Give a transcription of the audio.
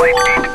Flight